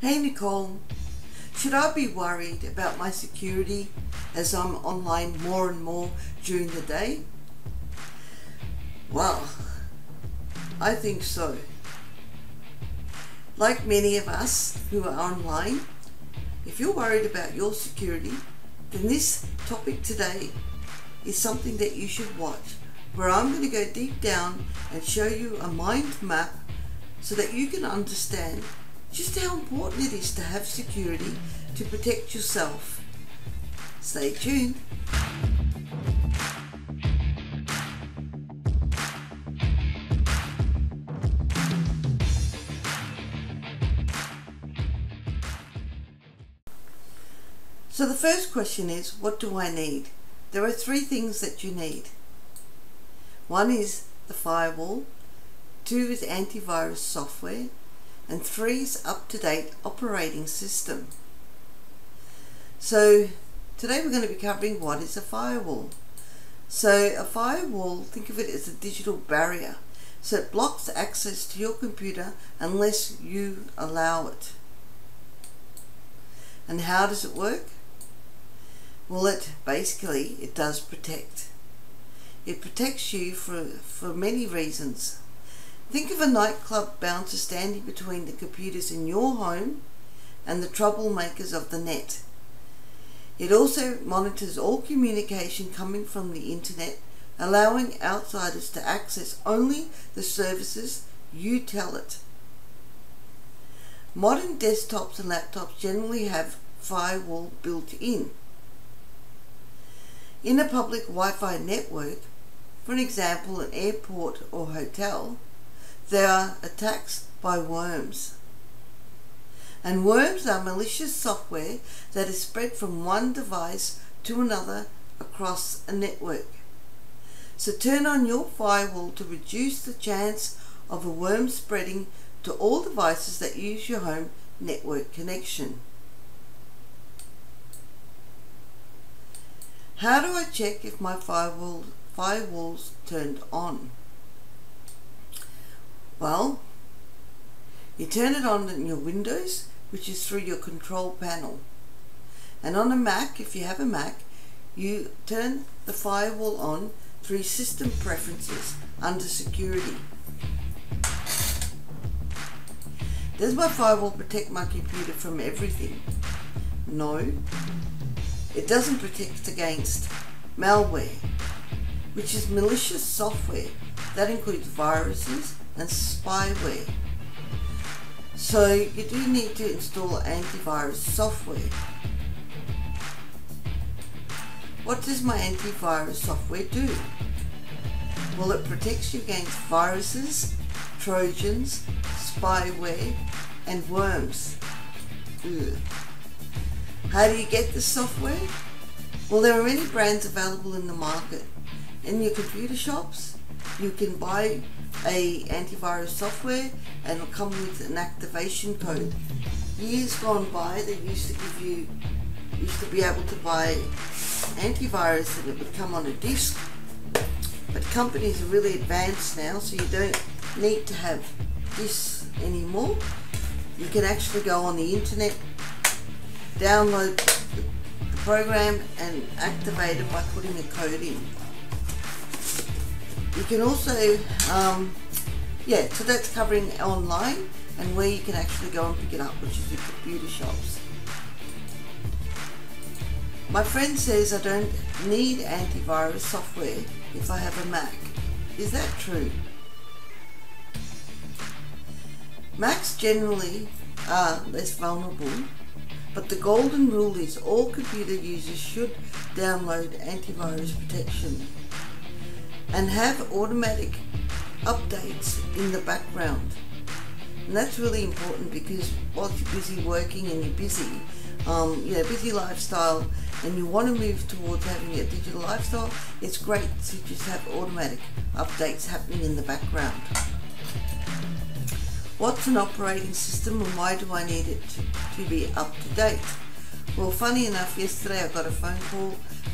Hey Nicola, should I be worried about my security as I'm online more and more during the day? Well, I think so. Like many of us who are online, if you're worried about your security, then this topic today is something that you should watch where I'm going to go deep down and show you a mind map so that you can understand just how important it is to have security to protect yourself. Stay tuned. So the first question is, what do I need? There are three things that you need. One is the firewall, two is antivirus software, and three is up-to-date operating system. So today we're going to be covering what is a firewall. So a firewall, think of it as a digital barrier. So it blocks access to your computer unless you allow it. And how does it work? Well, it basically, it does protect. It protects you for, for many reasons. Think of a nightclub bouncer standing between the computers in your home and the troublemakers of the net. It also monitors all communication coming from the internet, allowing outsiders to access only the services you tell it. Modern desktops and laptops generally have firewall built in. In a public Wi-Fi network, for example an airport or hotel, there are attacks by worms. And worms are malicious software that is spread from one device to another across a network. So turn on your firewall to reduce the chance of a worm spreading to all devices that use your home network connection. How do I check if my firewall, firewall's turned on? Well, you turn it on in your Windows, which is through your control panel. And on a Mac, if you have a Mac, you turn the firewall on through System Preferences under Security. Does my firewall protect my computer from everything? No. It doesn't protect against malware, which is malicious software that includes viruses and spyware. So you do need to install antivirus software. What does my antivirus software do? Well, it protects you against viruses, trojans, spyware, and worms. Ugh. How do you get the software? Well, there are many brands available in the market. In your computer shops, you can buy a antivirus software and it'll come with an activation code. Years gone by, they used to give you, used to be able to buy antivirus and it would come on a disc. But companies are really advanced now, so you don't need to have this anymore. You can actually go on the internet download the program and activate it by putting a code in. You can also, um, yeah, so that's covering online and where you can actually go and pick it up, which is your computer shops. My friend says I don't need antivirus software if I have a Mac. Is that true? Macs generally are less vulnerable but the golden rule is all computer users should download antivirus protection and have automatic updates in the background. And that's really important because whilst you're busy working and you're busy, um, you know, busy lifestyle and you want to move towards having a digital lifestyle, it's great to just have automatic updates happening in the background. What's an operating system and why do I need it to, to be up to date? Well, funny enough, yesterday I got a phone call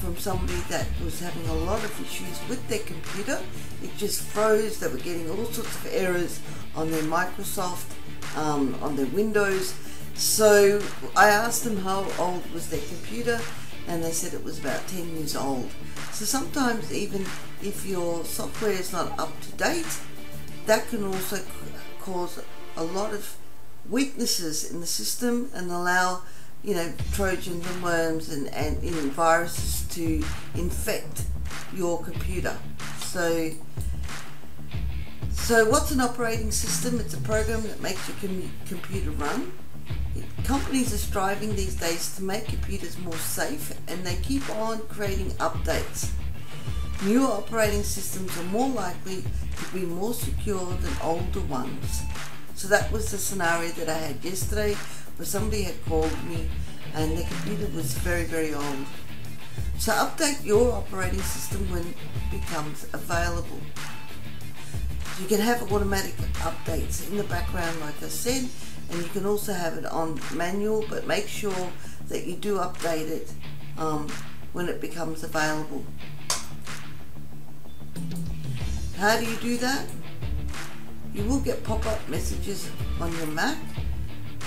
from somebody that was having a lot of issues with their computer. It just froze. They were getting all sorts of errors on their Microsoft, um, on their Windows. So I asked them how old was their computer and they said it was about 10 years old. So sometimes even if your software is not up to date, that can also cause a lot of weaknesses in the system and allow you know trojans and worms and, and viruses to infect your computer. So so what's an operating system? It's a program that makes your com- computer run. Companies are striving these days to make computers more safe and they keep on creating updates. New operating systems are more likely to be more secure than older ones. So that was the scenario that I had yesterday somebody had called me and the computer was very, very old. So update your operating system when it becomes available. You can have automatic updates in the background like I said and you can also have it on manual but make sure that you do update it um, when it becomes available. How do you do that? You will get pop-up messages on your Mac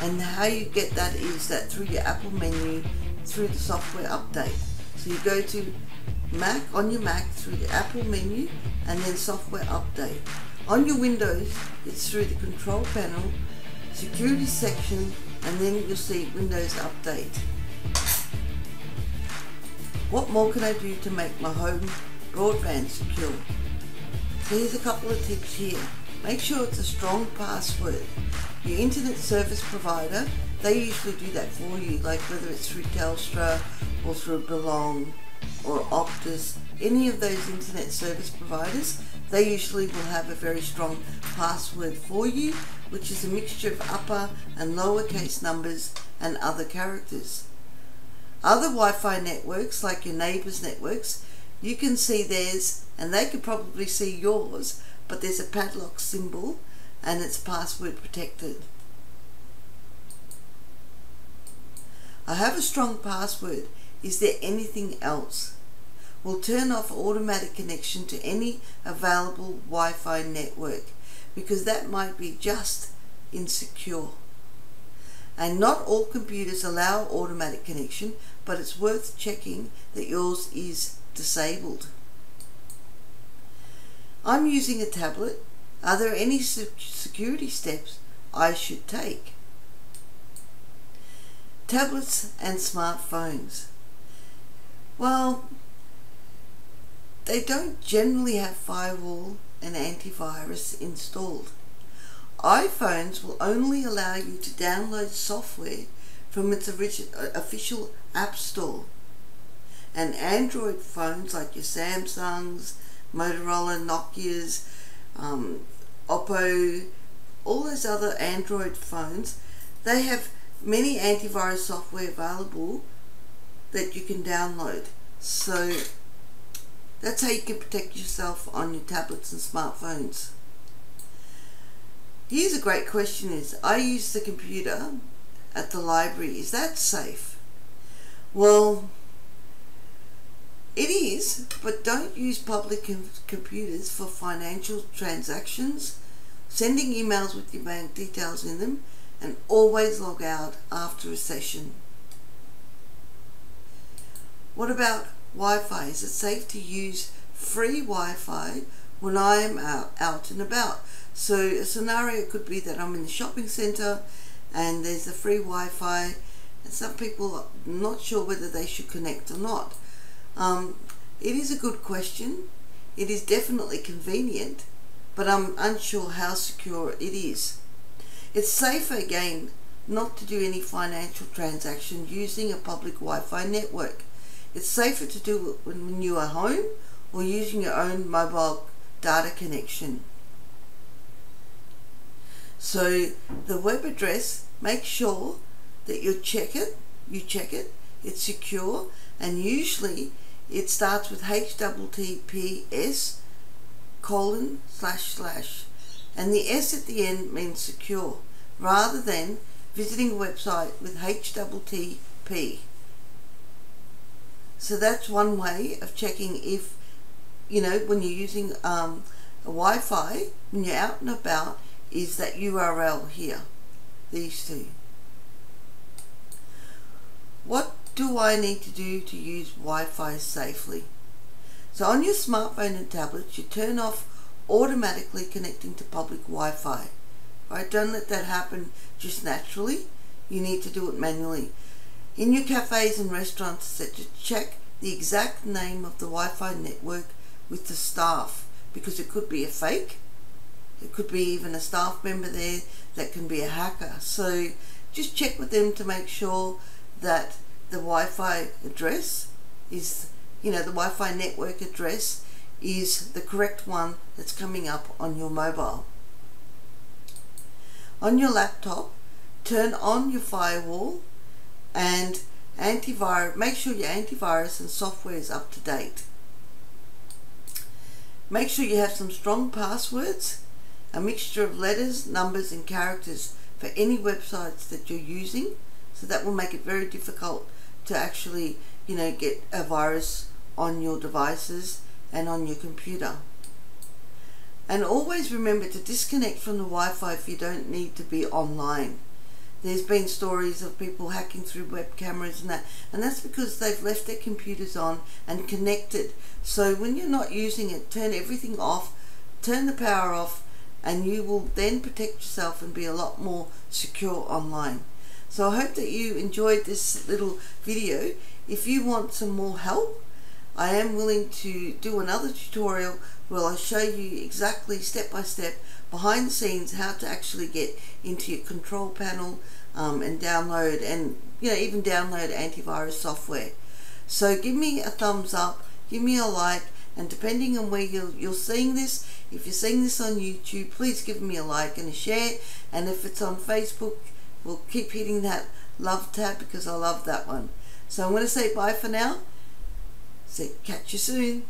and how you get that is that through your Apple menu through the software update. So you go to Mac on your Mac through the Apple menu and then software update. On your Windows it's through the control panel, security section and then you'll see Windows Update. What more can I do to make my home broadband secure? So here's a couple of tips here. Make sure it's a strong password. Your internet service provider, they usually do that for you, like whether it's through Telstra or through Belong or Optus, any of those internet service providers, they usually will have a very strong password for you, which is a mixture of upper and lowercase numbers and other characters. Other Wi-Fi networks, like your neighbours' networks, you can see theirs and they could probably see yours, but there's a padlock symbol and it's password protected. I have a strong password. Is there anything else? We'll turn off automatic connection to any available Wi-Fi network because that might be just insecure. And not all computers allow automatic connection, but it's worth checking that yours is disabled. I'm using a tablet. Are there any security steps I should take? Tablets and smartphones. Well, they don't generally have firewall and antivirus installed. iPhones will only allow you to download software from its uh, official app store and Android phones like your Samsungs, Motorola, Nokia's, um, Oppo, all those other Android phones, they have many antivirus software available that you can download. So that's how you can protect yourself on your tablets and smartphones. Here's a great question is, I use the computer at the library. Is that safe? Well, it is, but don't use public com computers for financial transactions, sending emails with your bank details in them, and always log out after a session. What about Wi-Fi? Is it safe to use free Wi-Fi when I am out, out and about? So a scenario could be that I'm in the shopping centre and there's a free Wi-Fi and some people are not sure whether they should connect or not. Um, it is a good question. It is definitely convenient, but I'm unsure how secure it is. It's safer again not to do any financial transaction using a public Wi-Fi network. It's safer to do it when you are home or using your own mobile data connection. So the web address, make sure that you check it, you check it, it's secure, and usually it starts with HTTPS colon slash slash and the S at the end means secure rather than visiting a website with HTTP. So that's one way of checking if, you know, when you're using um, a Wi-Fi, when you're out and about, is that URL here, these two. what do I need to do to use Wi-Fi safely? So on your smartphone and tablets, you turn off automatically connecting to public Wi-Fi. Right? Don't let that happen just naturally. You need to do it manually. In your cafes and restaurants, etc., check the exact name of the Wi-Fi network with the staff because it could be a fake. It could be even a staff member there that can be a hacker. So just check with them to make sure that the Wi-Fi address is, you know, the Wi-Fi network address is the correct one that's coming up on your mobile. On your laptop, turn on your firewall and antivirus, make sure your antivirus and software is up to date. Make sure you have some strong passwords, a mixture of letters, numbers and characters for any websites that you're using. So that will make it very difficult to actually, you know, get a virus on your devices and on your computer. And always remember to disconnect from the Wi-Fi if you don't need to be online. There's been stories of people hacking through web cameras and that, and that's because they've left their computers on and connected. So when you're not using it, turn everything off, turn the power off, and you will then protect yourself and be a lot more secure online. So I hope that you enjoyed this little video. If you want some more help, I am willing to do another tutorial where I show you exactly step by step behind the scenes how to actually get into your control panel um, and download and you know even download antivirus software. So give me a thumbs up, give me a like and depending on where you're, you're seeing this, if you're seeing this on YouTube, please give me a like and a share and if it's on Facebook, we'll keep hitting that love tab because I love that one. So I'm going to say bye for now. So catch you soon.